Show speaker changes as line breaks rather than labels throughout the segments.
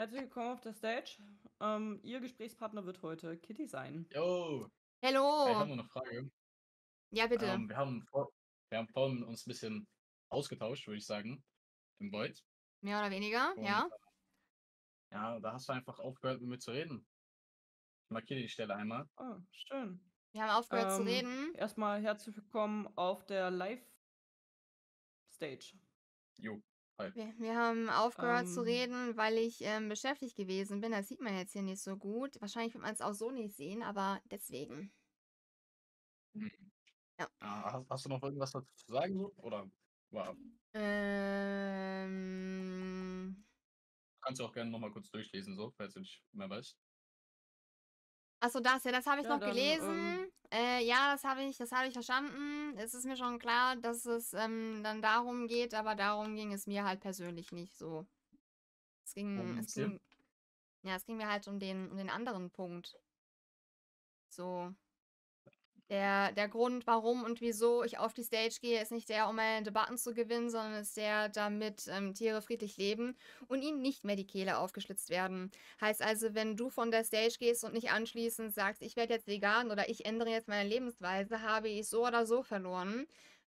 Herzlich willkommen auf der Stage. Ähm, Ihr Gesprächspartner wird heute Kitty sein.
Jo. Ja, ich habe noch 'ne Frage.
Ja, bitte.
Ähm, wir haben vor wir haben vorhin uns 'n bisschen ausgetauscht, würde ich sagen, im Void.
Mehr oder weniger,
Und,
ja.
äh, ja, da hast du einfach aufgehört, mit mir zu reden. Ich markiere die Stelle einmal.
Ah, schön.
Wir haben aufgehört zu
Ähm,
reden.
erst mal herzlich willkommen auf der Live-Stage.
Jo, hi.
Wir wir haben aufgehört zu
Ähm
reden, weil ich, ähm, beschäftigt gewesen bin. Das sieht man jetzt hier nicht so gut. Wahrscheinlich wird man's auch so nicht sehen, aber deswegen.
Mhm.
Ja.
Ja, hast hast du noch irgendwas dazu zu sagen so oder war
Ähm
Kannst du auch gerne noch mal kurz durchlesen so, falls du nicht mehr weißt.
Ach so, das, ja, das habe ich
Ja,
noch
dann,
gelesen.
ähm
Äh, ja, das habe ich das habe ich verstanden. Es ist mir schon klar, dass es, ähm, dann darum geht, aber darum ging es mir halt persönlich nicht so. Es ging
Worum
es ging ja, es ging mir halt um den um den anderen Punkt. So. Der der Grund, warum und wieso ich auf die Stage gehe, ist nicht der, um meine Debatten zu gewinnen, sondern ist der, damit, ähm, Tiere friedlich leben und ihnen nicht mehr die Kehle aufgeschlitzt werden. Heißt also, wenn du von der Stage gehst und nicht anschließend sagst: „Ich werde jetzt vegan“ oder „Ich ändere jetzt meine Lebensweise“, habe ich so oder so verloren,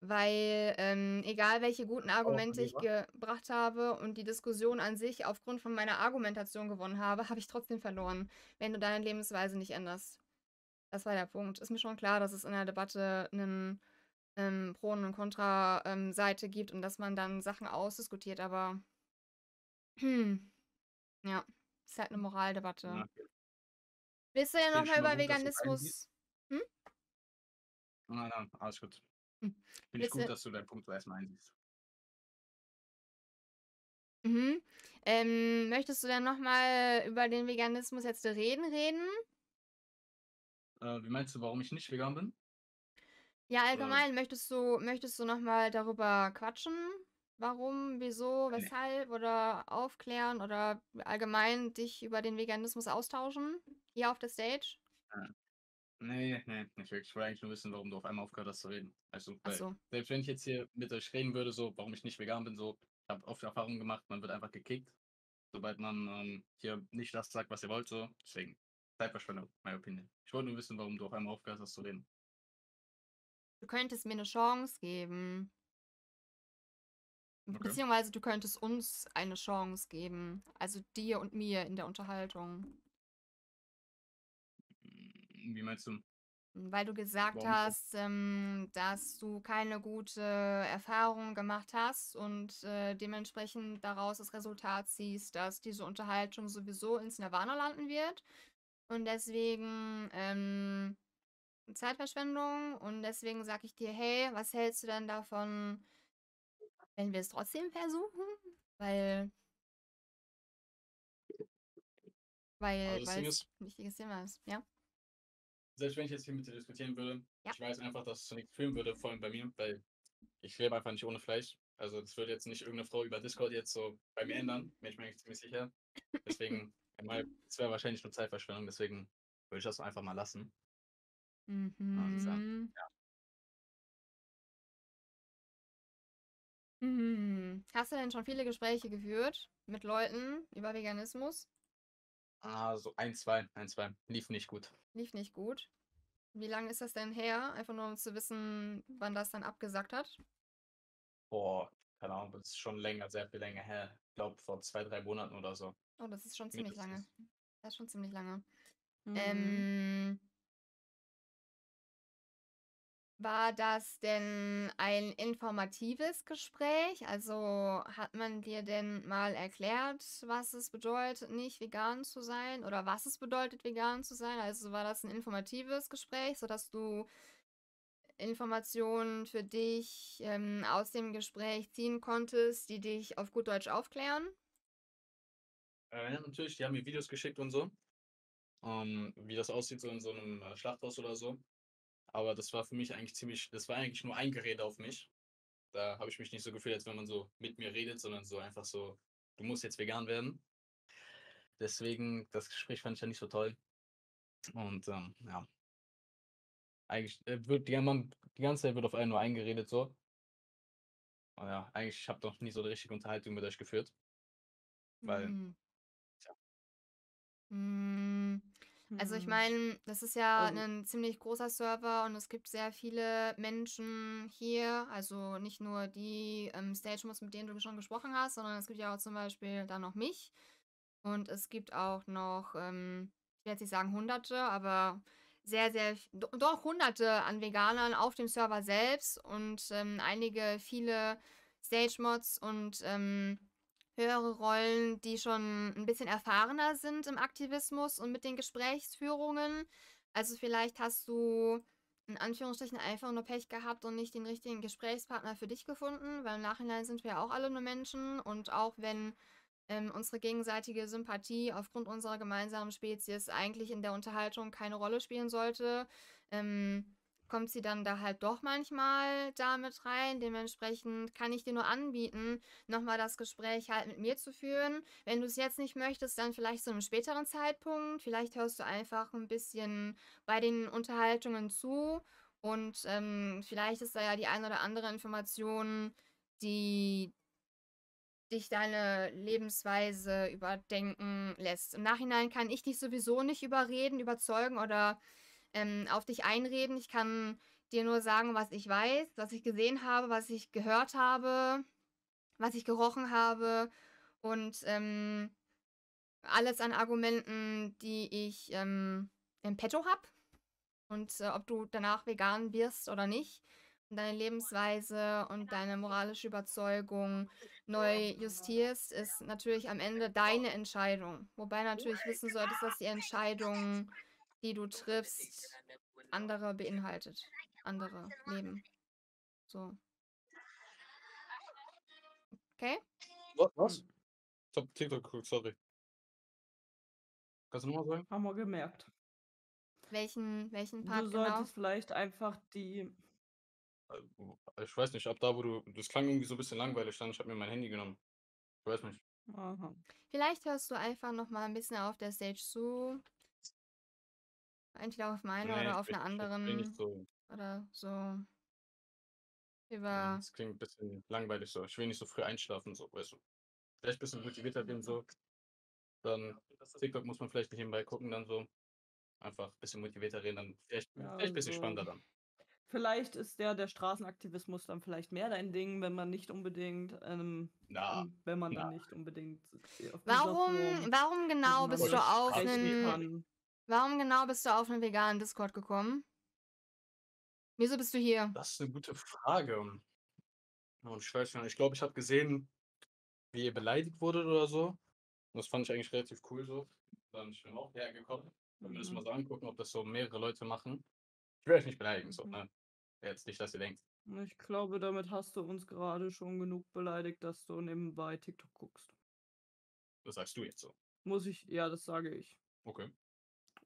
weil, ähm, egal welche guten Argumente ich gebracht habe und die Diskussion an sich aufgrund von meiner Argumentation gewonnen habe, habe ich trotzdem verloren, wenn du deine Lebensweise nicht änderst. Das war der Punkt. Ist mir schon klar, dass es in der Debatte 'nen, ähm, Pro und Kontra ähm, gibt und dass man dann Sachen ausdiskutiert, aber ja, ist halt 'ne
Ja,
Moraldebatte.
okay.
Willst du denn
Okay,
noch mal
schon mal
über. Veganismus hm?
Nein, nein, alles gut.
Hm.
Finde ich gut, dass du deinen Punkt so erst mal einsiehst.
Mhm. Ähm, möchtest du denn noch mal über den Veganismus jetzt reden reden?
Äh, wie meinst du, warum ich nicht vegan bin?
Ja,
Oder
allgemein, möchtest du möchtest du noch mal darüber quatschen? Warum, wieso, weshalb oder aufklären oder allgemein dich über den Veganismus austauschen hier auf der Stage?
Äh, ne, ne, nicht wirklich. Ich wollte eigentlich nur wissen, warum du auf einmal aufgehört hast zu reden. Also,
so.
selbst wenn ich jetzt hier mit euch reden würde, so, warum ich nicht vegan bin, so, ich habe oft die Erfahrung gemacht, man wird einfach gekickt, sobald man, ähm, hier nicht das sagt, was ihr wollt, so. Deswegen Zeitverschwendung, my opinion. Ich wollte nur wissen, warum du auf einmal aufgehört hast zu reden.
Du könntest mir 'ne Chance geben.
Okay.
Beziehungsweise du könntest uns eine Chance geben, also dir und mir in der Unterhaltung.
Hm, wie meinst du?
Weil du gesagt
Warum
hast, ähm, dass du keine gute Erfahrung gemacht hast und, äh, dementsprechend daraus das Resultat ziehst, dass diese Unterhaltung sowieso ins Nirvana landen wird. Und deswegen, ähm, Zeitverschwendung und deswegen sage ich dir: „Hey, was hältst du denn davon, wenn wir es trotzdem versuchen?“ Weil weil
Also, das Ding
weil's
ist
'n wichtiges Thema ist, ja?
Selbst wenn ich jetzt hier mit dir diskutieren würde,
Ja.
ich weiß einfach, dass es zu nix führen würde, vor allem bei mir, weil ich lebe einfach nicht ohne Fleisch. Also, das würde jetzt nicht irgend 'ne Frau über Discord jetzt so bei mir ändern, bin ich mir eigentlich ziemlich sicher. Deswegen, meinem es wäre wahrscheinlich nur Zeitverschwendung, deswegen würde ich das einfach mal lassen.
Mhm.
ja.
Mhm. Hast du denn schon viele Gespräche geführt mit Leuten über Veganismus?
Ah, so 1, 2, 1, 2. Lief nicht gut.
Lief nicht gut. Wie lange ist das denn her? Einfach nur, um zu wissen, wann das dann abgesackt hat?
Boah, keine Ahnung, das ist schon länger, sehr viel länger her. Ich glaube, vor 2, 3 Monaten oder so.
Oh, das ist schon ziemlich lange. Das ist schon ziemlich lange.
Mhm.
Ähm war das denn ein informatives Gespräch? Also, hat man dir denn mal erklärt, was es bedeutet, nicht vegan zu sein oder was es bedeutet, vegan zu sein? Also, war das 'n informatives Gespräch, sodass du Informationen für dich, ähm, aus dem Gespräch ziehen konntest, die dich auf gut Deutsch aufklären?
Äh, ja, natürlich, die haben mir Videos geschickt und so, ähm, wie das aussieht so in so 'nem, äh, Schlachthaus oder so. Aber das war für mich eigentlich ziemlich das war eigentlich nur ein Gerede auf mich. Da habe ich mich nicht so gefühlt, als wenn man so mit mir redet, sondern so einfach so: „Du musst jetzt vegan werden.“ Deswegen, das Gespräch fand ich ja nicht so toll. Und, ähm, ja. Eigentlich, äh, wird ja man die ganze Zeit wird auf einen nur eingeredet so. Aber ja, eigentlich ich habe noch nie so 'ne richtige Unterhaltung mit euch geführt. Weil
Mhm. Hm, also ich
Hm.
meine, das ist ja
Also
ein ziemlich großer Server und es gibt sehr viele Menschen hier. Also nicht nur die ähm, Stage-Mods, mit denen du schon gesprochen hast, sondern es gibt ja auch zum Beispiel dann noch mich. Und es gibt auch noch, ähm, ich jetzt nicht sagen Hunderte, aber sehr, sehr, do- doch Hunderte an Veganern auf dem Server selbst und ähm, einige, viele Stage-Mods und ähm, höhere Rollen, die schon ein bisschen erfahrener sind im Aktivismus und mit den Gesprächsführungen. Also vielleicht hast du in Anführungsstrichen einfach nur Pech gehabt und nicht den richtigen Gesprächspartner für dich gefunden, weil im Nachhinein sind wir ja auch alle nur Menschen und auch wenn ähm, unsere gegenseitige Sympathie aufgrund unserer gemeinsamen Spezies eigentlich in der Unterhaltung keine Rolle spielen sollte, ähm, kommt sie dann da halt doch manchmal da mit rein. Dementsprechend kann ich dir nur anbieten, nochmal das Gespräch halt mit mir zu führen. Wenn du es jetzt nicht möchtest, dann vielleicht zu einem späteren Zeitpunkt. Vielleicht hörst du einfach ein bisschen bei den Unterhaltungen zu und ähm, vielleicht ist da ja die ein oder andere Information, die dich deine Lebensweise überdenken lässt. Im Nachhinein kann ich dich sowieso nicht überreden, überzeugen oder ähm, auf dich einreden. Ich kann dir nur sagen, was ich weiß, was ich gesehen habe, was ich gehört habe, was ich gerochen habe und ähm, alles an Argumenten, die ich ähm, im Petto habe. Und äh, ob du danach vegan wirst oder nicht. Und deine Lebensweise und deine moralische Überzeugung neu justierst, ist natürlich am Ende deine Entscheidung. Wobei natürlich wissen solltest, dass die Entscheidung, die du triffst, andere beinhaltet. Andere Leben. So. Okay?
Wa- Was?
hm,
Ich hab TikTok geguckt, sorry. Kannst du nochmal sagen?
haben wir gemerkt.
Welchen, welchen
Du
Part genau?
solltest vielleicht einfach die.
Äh, Ich weiß nicht, ab da, wo du. Das klang irgendwie so ein bisschen langweilig dann. Ich habe mir mein Handy genommen. Ich weiß nicht.
Aha.
Vielleicht hörst du einfach noch mal ein bisschen auf der Stage zu. Entweder auf meine
Nee,
oder auf einer anderen
so.
oder so über.
das klingt ein bisschen langweilig so. Ich will nicht so früh einschlafen, so, weißt du. Vielleicht ein bisschen motivierter werden, so. Dann TikTok muss man vielleicht nicht nebenbei gucken, dann so. Einfach ein bisschen motivierter reden, dann vielleicht,
Ja,
vielleicht ein bisschen
also.
spannender dann.
Vielleicht ist der, der Straßenaktivismus dann vielleicht mehr dein Ding, wenn man nicht unbedingt, ähm,
Na,
wenn man dann
na.
nicht unbedingt äh,
Warum, warum genau bist du auf einen. Warum genau bist du auf einen veganen Discord gekommen? Wieso bist du hier?
Das ist eine gute Frage. Und ich weiß nicht, ich glaube, ich habe gesehen, wie ihr beleidigt wurdet oder so. Und das fand ich eigentlich relativ cool so. Dann ich bin auch hergekommen. Wollte mir das mal
Mhm.
so angucken, ob das so mehrere Leute machen. Ich will euch nicht beleidigen, so,
Mhm.
ne? Jetzt nicht, dass ihr denkt.
Ich glaube, damit hast du uns gerade schon genug beleidigt, dass du nebenbei TikTok guckst.
Das sagst du jetzt so.
Muss ich, ja, das sage ich.
Okay.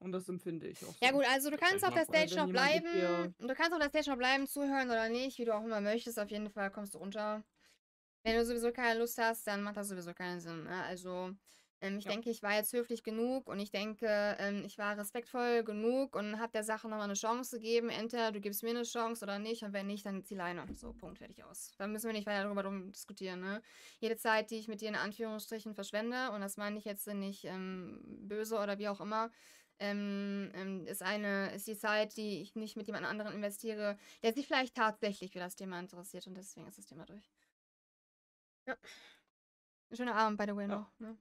Und das empfinde ich auch so.
Ja gut, also du kannst auf der Stage
wenn
noch bleiben. Du kannst auf der Stage noch bleiben, zuhören oder nicht, wie du auch immer möchtest. Auf jeden Fall kommst du runter. Wenn du sowieso keine Lust hast, dann macht das sowieso keinen Sinn. Ne? Also ähm, ich
Ja.
denke, ich war jetzt höflich genug und ich denke, ähm, ich war respektvoll genug und habe der Sache nochmal eine Chance gegeben. Entweder du gibst mir eine Chance oder nicht und wenn nicht, dann zieh Leine. So, Punkt, fertig aus. Da müssen wir nicht weiter darüber drum diskutieren. Ne? Jede Zeit, die ich mit dir in Anführungsstrichen verschwende, und das meine ich jetzt nicht ähm, böse oder wie auch immer, ähm, ähm, ist eine, ist die Zeit, die ich nicht mit jemand anderen investiere, der sich vielleicht tatsächlich für das Thema interessiert und deswegen ist das Thema durch. Ja. Ein schöner Abend, by the way,
Ja.
noch. Ne?